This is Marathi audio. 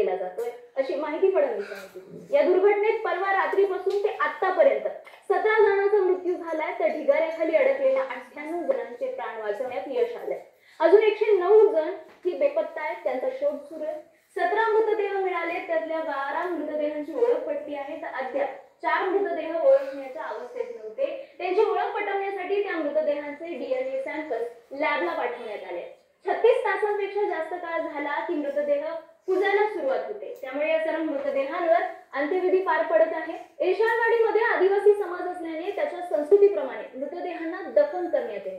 केला जातोय अशी माहिती फडणवीसांनी दिली. या दुर्घटनेत परवा रात्रीपासून ते आतापर्यंत सतरा जणांचा मृत्यू झालाय तर ढिगाऱ्याखाली अडकलेल्या अठ्ठ्याण्णव जणांचे प्राण वाचवण्यात यश आलंय. अजून एकशे नऊ जण ही बेपत्ता आहेत त्यांचा शोध सुरू आहे. सतरा मृतदेह मिळाले त्यातल्या बारा मृतदेहांची ओळख पटली आहे. तर अद्याप चार मृतदेह ओळखण्याच्या अवस्थेत नव्हते. त्यांची ओळख पटवण्यासाठी त्या मृतदेहांचे डीएनए सॅम्पल लॅबला पाठवण्यात आले. छत्तीस तासांपेक्षा जास्त काळ झाला की मृतदेह त्यामुळे या सर्व मृतदेहांवर अंत्यविधी पार पडत आहे. एशाळवाडीमध्ये आदिवासी समाज असल्याने त्याच्या संस्कृतीप्रमाणे मृतदेहांना दफन करण्यात येणार